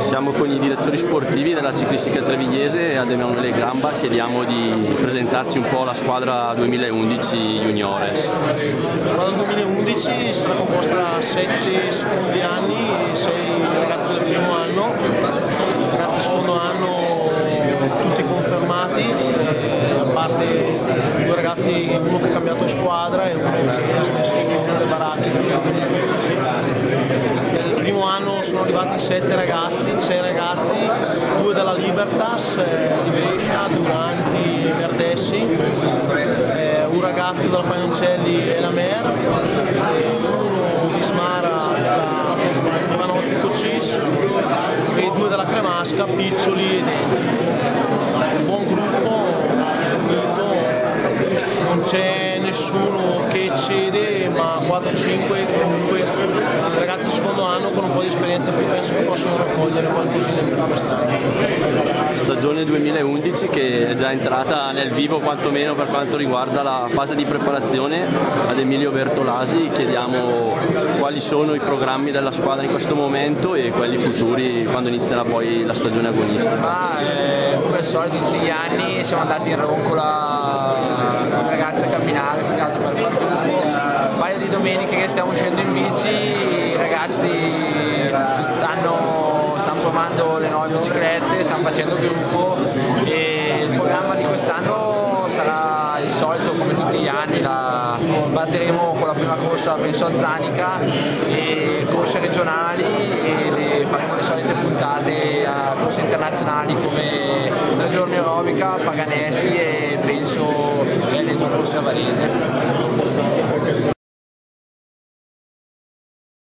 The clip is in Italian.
Siamo con i direttori sportivi della ciclistica trevigliese ad Emanuele Gamba, chiediamo di presentarci un po' la squadra 2011 Juniores. La squadra 2011 sarà composta da 7 secondi anni e 6 ragazzi del primo anno, i ragazzi del secondo anno tutti confermati, a parte due ragazzi, uno che ha cambiato squadra e uno che ha smesso le baracche per le fisici. Nel primo anno sono arrivati 7 ragazzi, 6 ragazzi, due dalla Libertas eh, di Brescia, Duranti, Verdessi, eh, un ragazzo dalla Pagnoncelli e la Mer, e uno di Smara da Ivanotti Cocis e due dalla Cremasca, Piccioli e Denti. Un buon gruppo, unito, non c'è nessuno che cede, ma 4-5 comunque ragazzi del secondo anno con un po' di esperienza più penso che possono raccogliere qualcosina in più quest'anno. Stagione 2011 che è già entrata nel vivo quantomeno per quanto riguarda la fase di preparazione ad Emilio Bertolasi, chiediamo quali sono i programmi della squadra in questo momento e quelli futuri quando inizierà poi la stagione agonistica. Ma eh, come al solito tutti gli anni siamo andati in roncola con i ragazzi a camminare più che altro per far turno. Un paio di domeniche che stiamo uscendo in bici, i ragazzi stanno, stanno provando le nuove biciclette, stanno facendo gruppo e il programma di quest'anno sarà il solito come tutti gli anni, la batteremo con la prima corsa penso a Zanica e corse regionali e le, faremo le solite puntate a corse internazionali come tre giorni aerobica, Paganessi e penso le due corse a Varese.